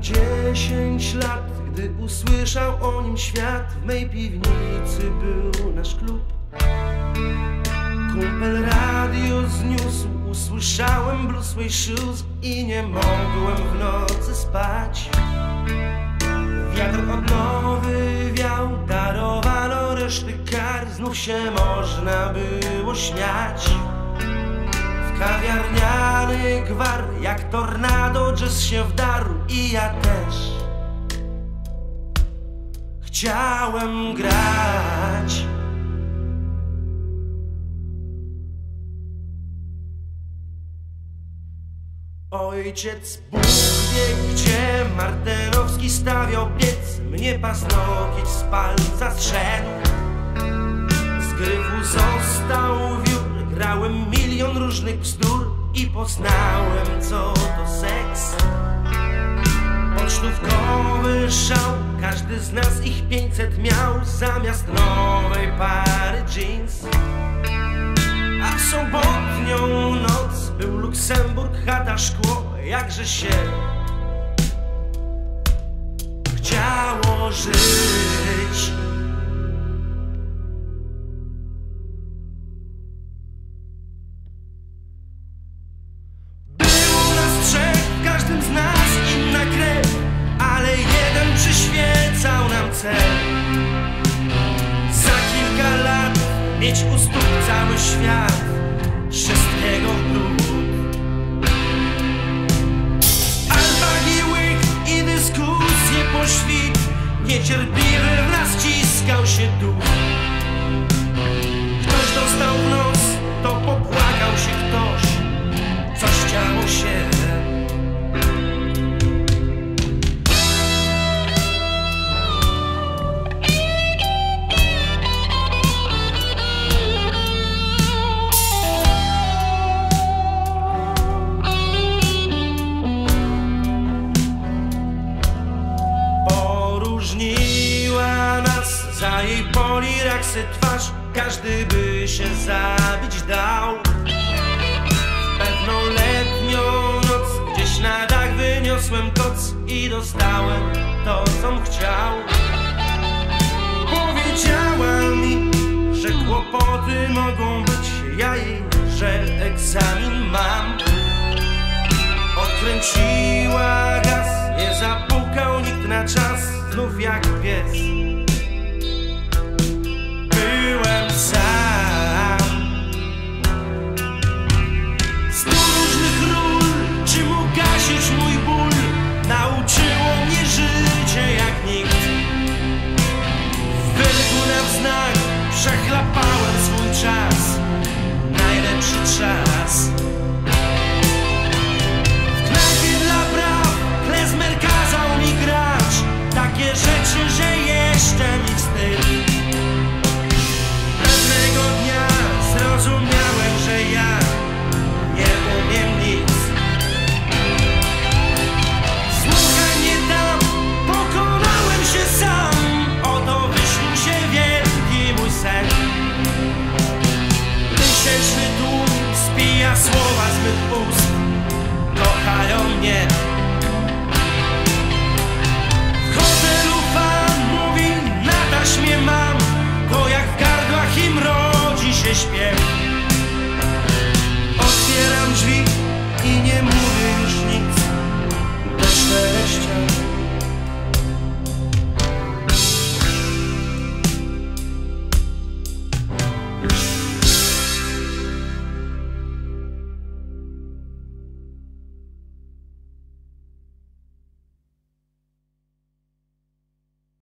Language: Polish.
dziesięć lat, gdy usłyszał o nim świat. W mej piwnicy był nasz klub. Kumpel radio zniósł, usłyszałem Blue Suede Shoes I nie mogłem w nocy spać. Wiatr odnowy wiał, darowano reszty kar. Znów się można było śmiać. W jak tornado jazz się wdarł I ja też. Chciałem grać. Ojciec Bóg wie, gdzie Martenowski stawiał piec Mnie pasnokieć z palca zszedł. Z gryfu został wiór. Grałem milion różnych bzdur I poznałem, co to seks. Pocztówkowy szał Każdy z nas ich 500 miał Zamiast nowej pary jeans. A w sobotnią noc Był Luksemburg, chata, szkło Jakże się Chciało żyć cel Za kilka lat mieć u stóp cały świat Wszystkiego lud Albagi łyk i dyskusje po świt Niecierpliwy w nas ciskał się duch jej poliraksy twarz Każdy by się zabić dał. W pewną letnią noc Gdzieś na dach wyniosłem koc I dostałem to, com chciał. Powiedziała mi, że kłopoty mogą być Ja jej, że egzamin mam. Odkręciła gaz, nie zapukał nikt na czas Znów jak pies baby.